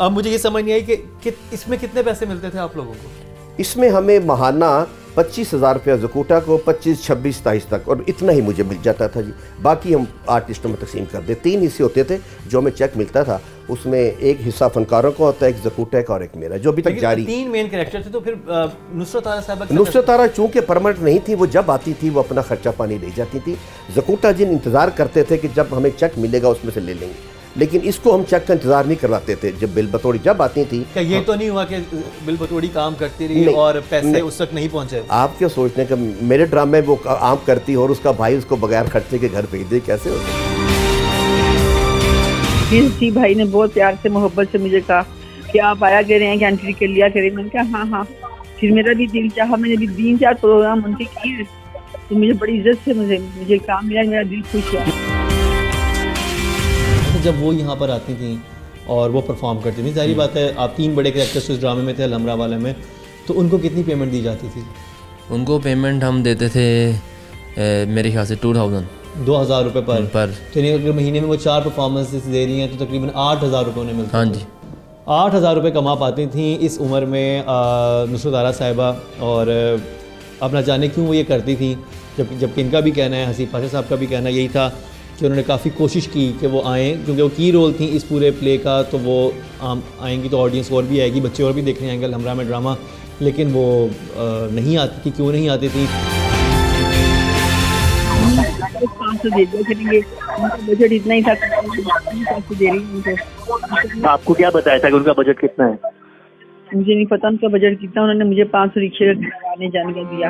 अब मुझे ये समझ नहीं आई कि, कि इसमें कितने पैसे मिलते थे आप लोगों को? इसमें हमें महाना पच्चीस हज़ार रुपया जकूटा को पच्चीस छब्बीस सताईस तक और इतना ही मुझे मिल जाता था जी। बाकी हम आर्टिस्टों में तकसीम कर दे तीन हिस्से होते थे जो हमें चेक मिलता था। उसमें एक हिस्सा फनकारों का होता है एक जकूटा का और एक मेरा जो अभी तक जारी। तीन मेन कैरेक्टर थे तो फिर नुसरत तारा साहब नुसरत तारा चूँकि परमानेंट नहीं थी वो जब आती थी वो अपना खर्चा पानी ले जाती थी। जकूटा जिन इंतज़ार करते थे कि जब हमें चेक मिलेगा उसमें से ले लेंगे। लेकिन इसको हम चेक का इंतज़ार नहीं करवाते थे जब बिल बतौड़ी जब आती थी। क्या ये हाँ, तो नहीं हुआ कि बिल बतौड़ी काम करती रही और पैसे उस तक नहीं पहुँचे? आप क्या सोचते हैं कि मेरे ड्रामे वो आम करती और उसका भाई उसको बगैर खर्चे के घर भेज दे कैसे होते जी भाई ने बहुत प्यार से मोहब्बत से मुझे कहा कि आप आया करें हैं कि आंटी के लिया करें मैंने कहा हाँ हाँ। फिर मेरा भी दिल चाहा मैंने भी तीन चार प्रोग्राम उनके किए। तो मुझे बड़ी इज़्ज़त से मुझे मुझे काम मिला मेरा दिल खुश हुआ। जब वो यहाँ पर आती थी और वो परफॉर्म करती थी। सारी बात है आप तीन बड़े करेक्टर्स उस ड्रामे में थे अलमरा वाले में तो उनको कितनी पेमेंट दी जाती थी? उनको पेमेंट हम देते थे ए, मेरे ख्याल से टू थाउज़ेंड दो हज़ार रुपये पर। पर। तो अगर महीने में वो चार परफॉर्मेंसेस दे रही हैं तो तकरीबन आठ हज़ार रुपये उन्हें मिलते हाँ जी। आठ हज़ार रुपये कमा पाती थी इस उम्र में नुसरत आरा साहिबा और अब ना जाने क्यों वो ये करती थी जब जबकि इनका भी कहना है हसी पाशा साहब का भी कहना यही था कि उन्होंने काफ़ी कोशिश की कि वो आएँ क्योंकि वो की रोल थी इस पूरे प्ले का तो वो आम आएँगी तो ऑडियंस और भी आएगी बच्चे और भी देखने आएँगे हमरा में ड्रामा लेकिन वो आ, नहीं आती थी क्यों नहीं आती थी? बजट इतना ही था आपको क्या बताया था कि उनका बजट कितना है? मुझे नहीं पता उनका बजट कितना उन्होंने मुझे पाँच सौ रिक्शे आने जाने का दिया।